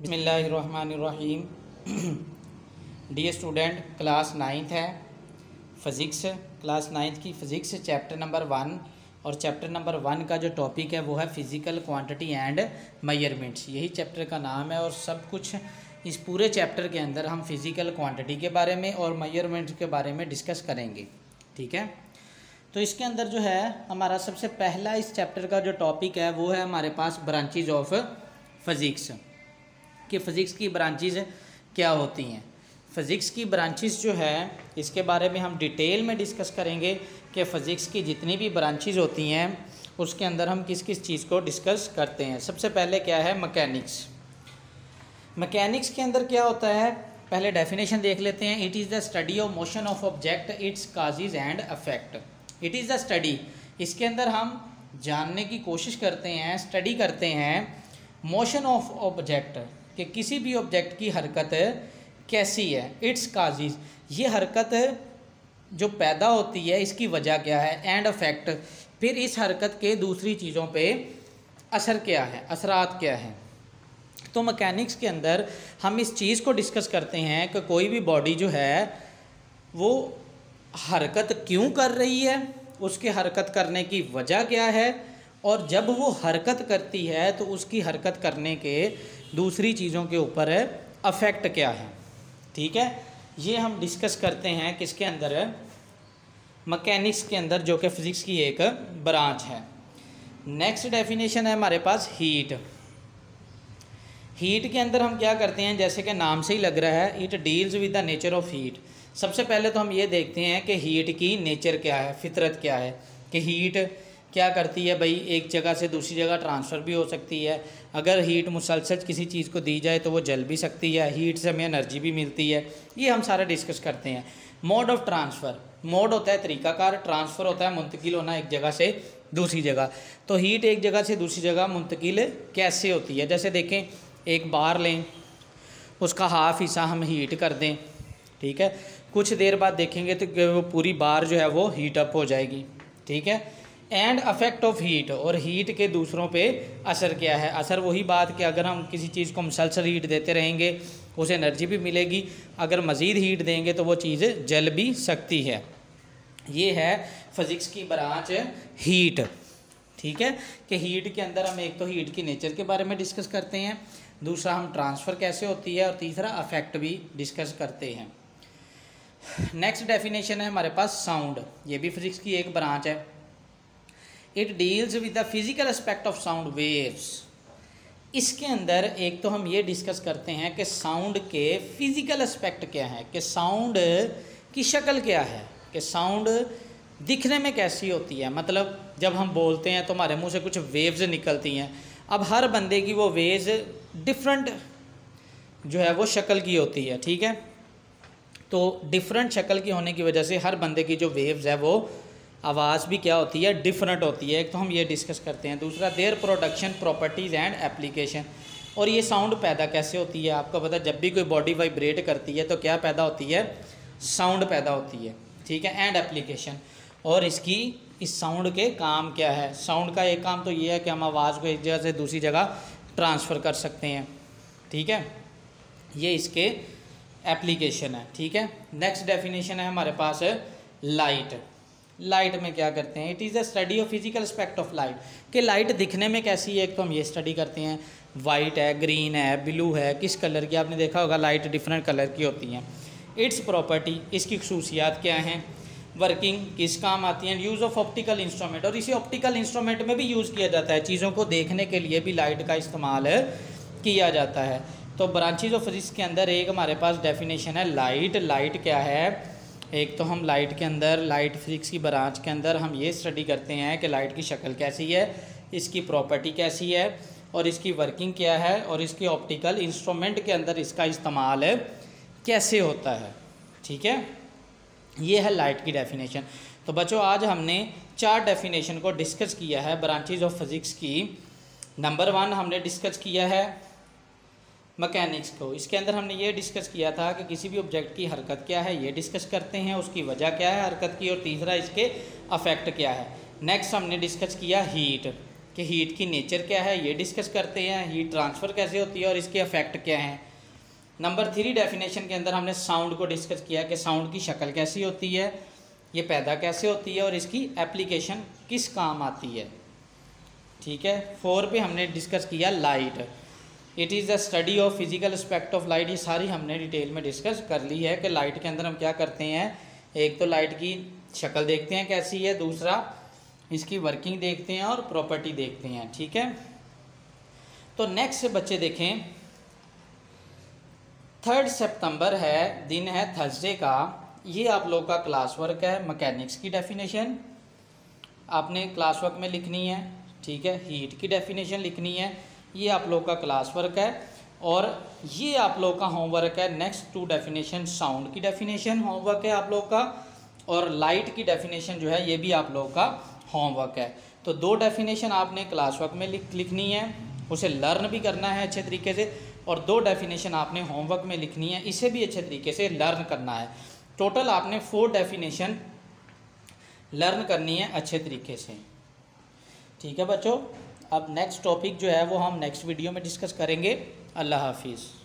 बसमीम डी student class ninth है। फ़िज़िक्स क्लास नाइन्थ की फ़िज़िक्स चैप्टर नंबर वन और चैप्टर नंबर वन का जो टॉपिक है वो है फ़िज़िकल क्वांटिटी एंड मेजरमेंट्स यही चैप्टर का नाम है और सब कुछ इस पूरे चैप्टर के अंदर हम फ़िज़िकल क्वांटिटी के बारे में और मेजरमेंट्स के बारे में डिस्कस करेंगे। ठीक है? तो इसके अंदर जो है, हमारा सबसे पहला इस चैप्टर का जो टॉपिक है वो है हमारे पास ब्रांचेज ऑफ़ फ़िज़िक्स कि फ़िज़िक्स की ब्रांचेज क्या होती हैं। फ़िज़िक्स की ब्रांचेस जो है, इसके बारे में हम डिटेल में डिस्कस करेंगे कि फ़िज़िक्स की जितनी भी ब्रांचेज होती हैं, उसके अंदर हम किस किस चीज़ को डिस्कस करते हैं। सबसे पहले क्या है? मकैनिक्स मकैनिक्स के अंदर क्या होता है? पहले डेफिनेशन देख लेते हैं। It is the study of motion of object its causes and effect it is the study इसके अंदर हम जानने की कोशिश करते हैं स्टडी करते हैं। मोशन ऑफ़ ऑब्जेक्ट कि किसी भी ऑब्जेक्ट की हरकत कैसी है? इट्स काजिज ये हरकत जो पैदा होती है, इसकी वजह क्या है? एंड अफेक्ट फिर इस हरकत के दूसरी चीज़ों पे असर क्या है? असरात क्या है? तो मकैनिक्स के अंदर हम इस चीज़ को डिस्कस करते हैं कि कोई भी बॉडी जो है, वो हरकत क्यों कर रही है? उसके हरकत करने की वजह क्या है? और जब वो हरकत करती है तो उसकी हरकत करने के दूसरी चीज़ों के ऊपर अफेक्ट क्या है? ठीक है? ये हम डिस्कस करते हैं किसके अंदर? मकैनिक्स के अंदर, जो कि फ़िज़िक्स की एक ब्रांच है। नेक्स्ट डेफिनेशन है हमारे पास हीट हीट के अंदर हम क्या करते हैं? जैसे कि नाम से ही लग रहा है it deals with the nature of heat सबसे पहले तो हम ये देखते हैं कि हीट की नेचर क्या है, फितरत क्या है, कि हीट क्या करती है भाई? एक जगह से दूसरी जगह ट्रांसफ़र भी हो सकती है। अगर हीट मुसलसल किसी चीज़ को दी जाए तो वो जल भी सकती है हीट से हमें एनर्जी भी मिलती है। ये हम सारा डिस्कस करते हैं। मोड ऑफ़ ट्रांसफ़र मोड होता है तरीकाकार ट्रांसफ़र होता है, मुंतकिल होना एक जगह से दूसरी जगह। तो हीट एक जगह से दूसरी जगह, मुंतकिल कैसे होती है? जैसे देखें, एक बार लें, उसका हाफ़ हिस्सा हम हीट कर दें, ठीक है? कुछ देर बाद देखेंगे तो वो पूरी बार जो है वो हीट अप हो जाएगी, ठीक है? एंड अफेक्ट ऑफ़ हीट और हीट के दूसरों पे असर क्या है? असर वही बात कि अगर हम किसी चीज़ को मुसलसल हीट देते रहेंगे, उसे एनर्जी भी मिलेगी, अगर मज़ीद हीट देंगे तो वो चीज़ जल भी सकती है। ये है फिज़िक्स की ब्रांच हीट ठीक है? कि हीट के अंदर हम एक तो हीट की नेचर के बारे में डिस्कस करते हैं, दूसरा हम ट्रांसफ़र कैसे होती है, और तीसरा अफेक्ट भी डिस्कस करते हैं। नेक्स्ट डेफिनेशन है हमारे पास साउंड ये भी फिज़िक्स की एक ब्रांच है। It deals with the physical aspect of sound waves. इसके अंदर एक तो हम ये डिस्कस करते हैं कि साउंड के फ़िज़िकल एस्पेक्ट क्या है, कि साउंड की शक्ल क्या है, कि साउंड दिखने में कैसी होती है। मतलब जब हम बोलते हैं तो हमारे मुँह से कुछ वेव्स निकलती हैं। अब हर बंदे की वो वेव्स डिफरेंट जो है वो शक्ल की होती है, ठीक है? तो डिफरेंट शक्ल की होने की वजह से हर बंदे की जो वेव्स है वो आवाज़ भी क्या होती है? डिफरेंट होती है। एक तो हम ये डिस्कस करते हैं, दूसरा their production properties and application और ये साउंड पैदा कैसे होती है? आपको पता है, जब भी कोई बॉडी वाइब्रेट करती है तो क्या पैदा होती है? साउंड पैदा होती है। ठीक है? एंड एप्लीकेशन और इसकी, इस साउंड के काम क्या है? साउंड का एक काम तो ये है कि हम आवाज़ को एक जगह से दूसरी जगह ट्रांसफ़र कर सकते हैं। ठीक है? ये इसके एप्लीकेशन है। ठीक है? नेक्स्ट डेफिनेशन है हमारे पास लाइट लाइट में क्या करते हैं? It is a study of physical aspect of light कि लाइट दिखने में कैसी है? एक तो हम ये स्टडी करते हैं। वाइट है ग्रीन है ब्लू है, किस कलर की? आपने देखा होगा लाइट डिफरेंट कलर की होती हैं। इट्स प्रॉपर्टी इसकी खसूसियात क्या हैं? वर्किंग किस काम आती हैं? यूज़ ऑफ़ ऑप्टिकल इंस्ट्रूमेंट और इसी ऑप्टिकल इंस्ट्रूमेंट में भी यूज़ किया जाता है। चीज़ों को देखने के लिए भी लाइट का इस्तेमाल किया जाता है। तो ब्रांचेज ऑफ़ फिजिक्स के अंदर एक हमारे पास डेफिनेशन है लाइट लाइट क्या है? एक तो हम लाइट के अंदर लाइट फिजिक्स की ब्रांच के अंदर हम ये स्टडी करते हैं कि लाइट की शक्ल कैसी है, इसकी प्रॉपर्टी कैसी है और इसकी वर्किंग क्या है और इसके ऑप्टिकल इंस्ट्रूमेंट के अंदर इसका इस्तेमाल कैसे होता है, ठीक है? ये है लाइट की डेफिनेशन तो बच्चों, आज हमने चार डेफिनेशन को डिस्कस किया है ब्रांचेज ऑफ़ फिज़िक्स की. नंबर वन हमने डिस्कस किया है मकैनिक्स को। इसके अंदर हमने ये डिस्कस किया था कि किसी भी ऑब्जेक्ट की हरकत क्या है, ये डिस्कस करते हैं, उसकी वजह क्या है हरकत की और तीसरा इसके अफेक्ट क्या है। नेक्स्ट हमने डिस्कस किया हीट कि हीट की नेचर क्या है, ये डिस्कस करते हैं हीट ट्रांसफ़र कैसे होती है और इसके अफेक्ट क्या हैं। नंबर थ्री डेफिनेशन के अंदर हमने साउंड को डिस्कस किया कि साउंड की शक्ल कैसी होती है, ये पैदा कैसे होती है और इसकी एप्लीकेशन किस काम आती है। ठीक है? फोर पे हमने डिस्कस किया light it is the study of physical aspect of light ये सारी हमने डिटेल में डिस्कस कर ली है कि लाइट के अंदर हम क्या करते हैं। एक तो लाइट की शक्ल देखते हैं कैसी है, दूसरा इसकी वर्किंग देखते हैं और प्रॉपर्टी देखते हैं, ठीक है? तो नेक्स्ट बच्चे देखें। थर्ड सितंबर है, दिन है थर्सडे का। ये आप लोग का क्लास वर्क है मैकेनिक्स की डेफिनेशन आपने क्लास वर्क में लिखनी है, ठीक है? हीट की डेफिनेशन लिखनी है। ये आप लोग का क्लास वर्क है और ये आप लोग का होमवर्क है नेक्स्ट टू डेफिनेशन साउंड की डेफिनेशन होमवर्क है आप लोग का और लाइट की डेफिनेशन जो है ये भी आप लोग का होमवर्क है। तो दो डेफिनेशन आपने क्लास वर्क में लिख, लिखनी है, उसे लर्न भी करना है अच्छे तरीके से और दो डेफिनेशन आपने होमवर्क में लिखनी है, इसे भी अच्छे तरीके से लर्न करना है। टोटल आपने फोर डेफिनेशन लर्न करनी है अच्छे तरीके से। ठीक है बच्चों? अब नेक्स्ट टॉपिक जो है वो हम नेक्स्ट वीडियो में डिस्कस करेंगे। अल्लाह हाफिज़।